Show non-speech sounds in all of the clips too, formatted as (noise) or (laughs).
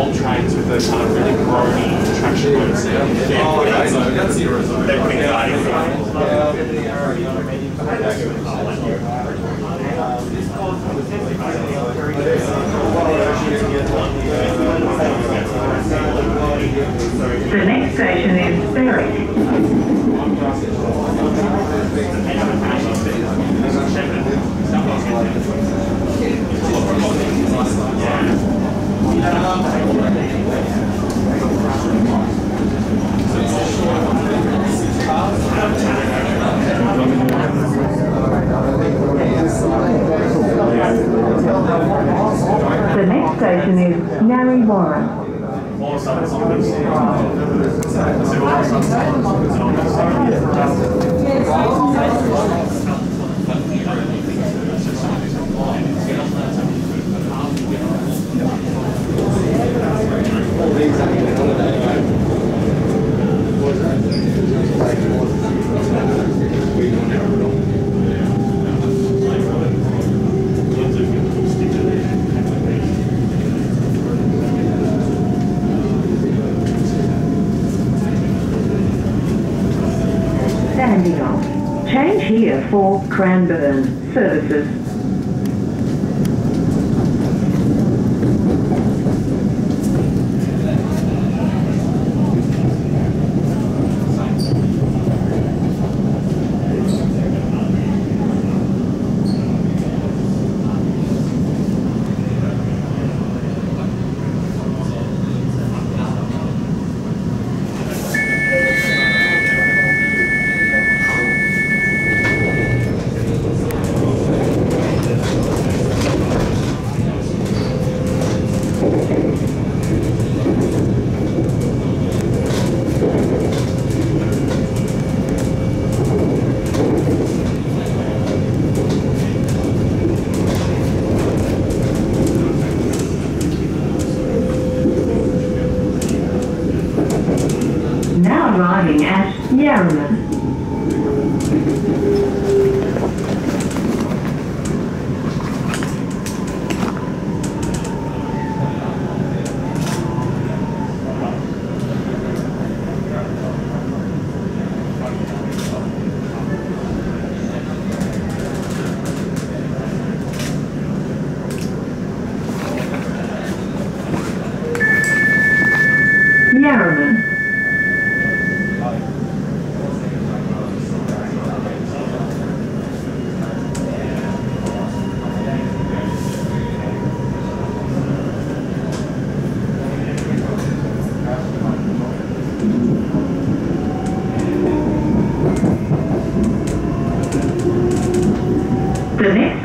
old trains with the kind of really groany traction load sound. They're putting siding on. The next station is Berwick. The next station is Narre Warren. Dandenong. Change here for Cranbourne services. Now arriving at Yarraman. Yarraman. The next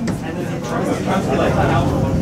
At Clayton.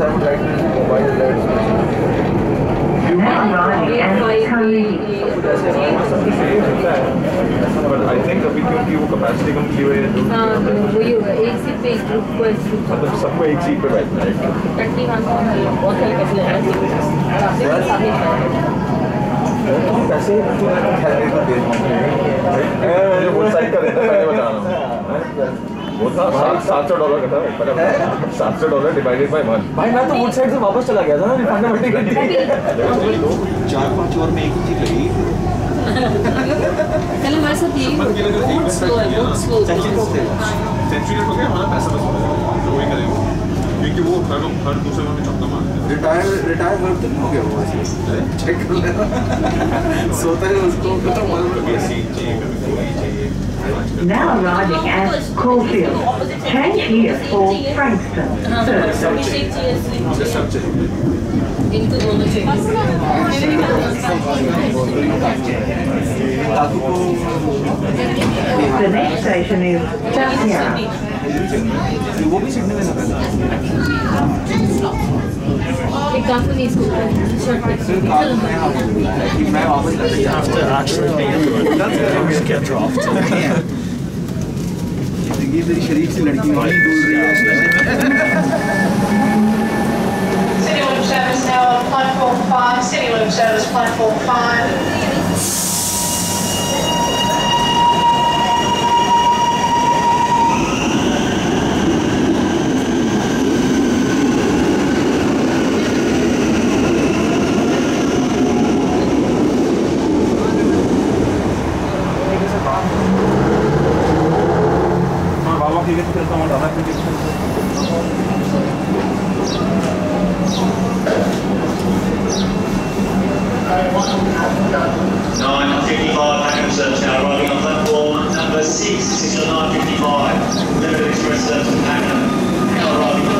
Yes, I would like to provide that But I think अभी क्योंकि वो capacity कम की हुई है हाँ वही होगा एक सीट पे एक ग्रुप को मतलब सबको एक सीट पे बैठना है। टट्टी हाँ। बहुत सारे कैसे हैं। पैसे तो खैर तो दे दूँगा। बहुत सारी का देना बताना (laughs) वो था सात सात सौ डॉलर का था सात सौ डॉलर डिवाइडेड बाय वन भाई मैं तो वुड साइड से वापस चला गया था ना फंडामेंटल चार पाँच और में एक चीज़ लगी चलो हमारे साथ यही बहुत स्लो है। बहुत स्लो सेंचुरी हो गया हमारा पैसा बच गया तो वही करेंगे। क्योंकि वो हर हर दूसरे में चौथा मारते हैं रिटायर रिटायर हर दिन हो गया वो वैसे चेक कर लेना सोता है उसको तो मालूम ये सीट चाहिए कभी कोई चाहिए Now arriving at Caulfield. Change here for Frankston. Third. सब चाहिए इनको दोनों The next station is Chapia. वो भी सीखने में लगा एक काम को नहीं इसको शर्ट पे चलो मैं वापस लौट have to actually be into it to get dropped. ये मेरी शरीफ सी लड़की वही डूल रही है 9.55 Pakenham Service now arriving on platform number 6. This is your 9.55 Limited Express Service to Pakenham.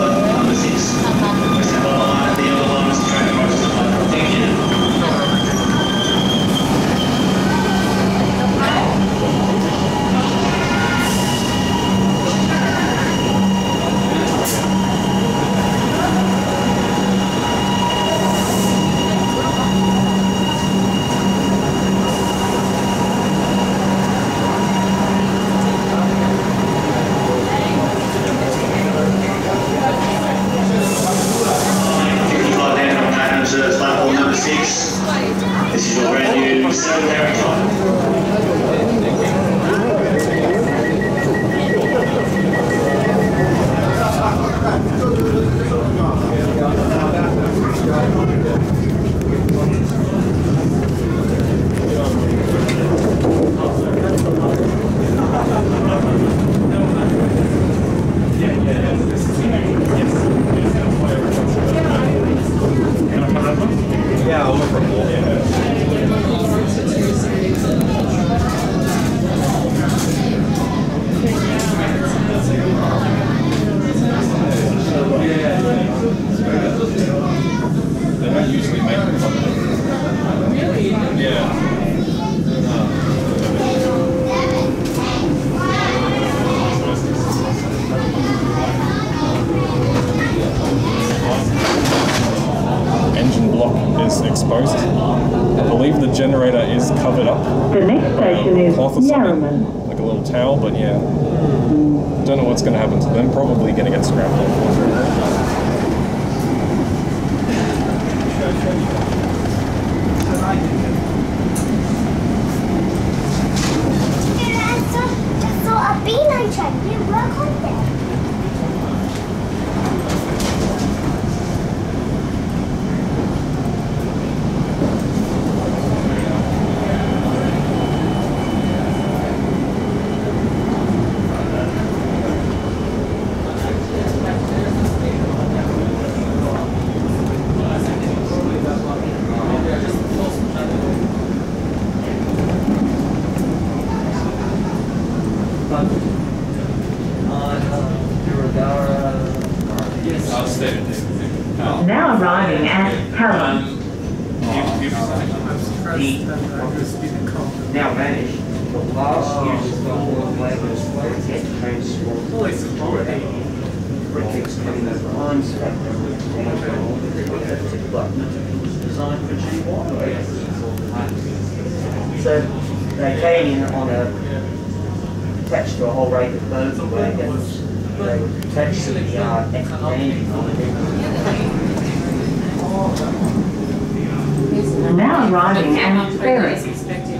I don't know what's going to happen to them. Probably going to get scrapped a beeline track, you work on. Now arriving at Hallam. now vanished Last year was the whole way for. So they came in on a attached to a whole range of motor wagons. They attached to the uh, engine on Now arriving.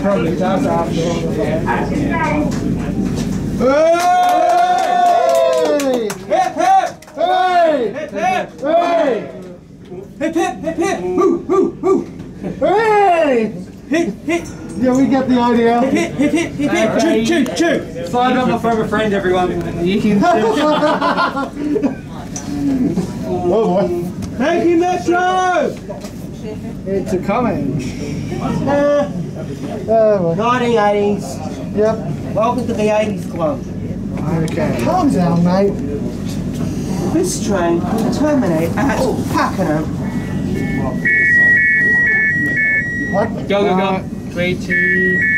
probably does after all of that. Hey! Hip hip! Hey! Hip hip! Hey! Hip hip hip hip! Woo woo woo! Hey! Hit hit! Yeah, we get the idea. Hit hit hit hit hit! Choo choo choo! Find out my favourite friend, everyone. You can. (laughs) oh boy. Thank you, Metro! It's a comment. Uh, Oh, 1980s. yep. Welcome to the 80s club. Okay. Calm down, mate. This train will terminate at Pakenham. What? Go, go, go. Uh, Three, two.